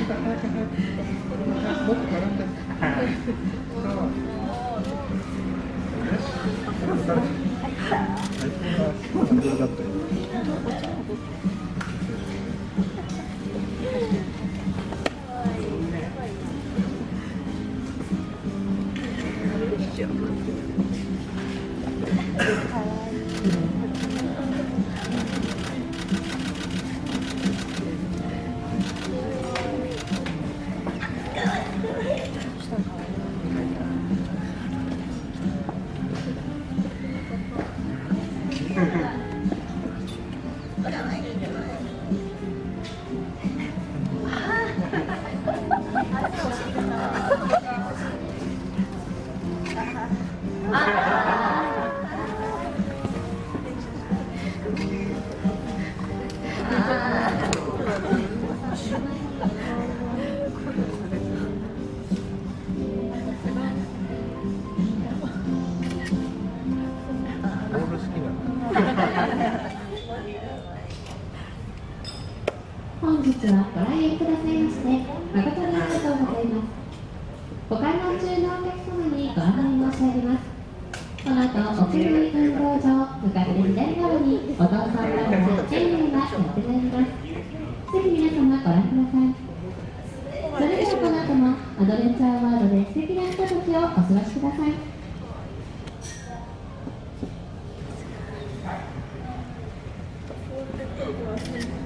ボ Mm-hmm. 本日はご来園くださいまして誠にありがとうございます。ご観覧中のお客様にご案内申し上げます。この後屋内運動場向かって左側にお父さんランチ J がやってまいります。ぜひ皆様ご覧くださいそれではこの後もアドベンチャーワールドで素敵なひとときをお過ごしください。そ う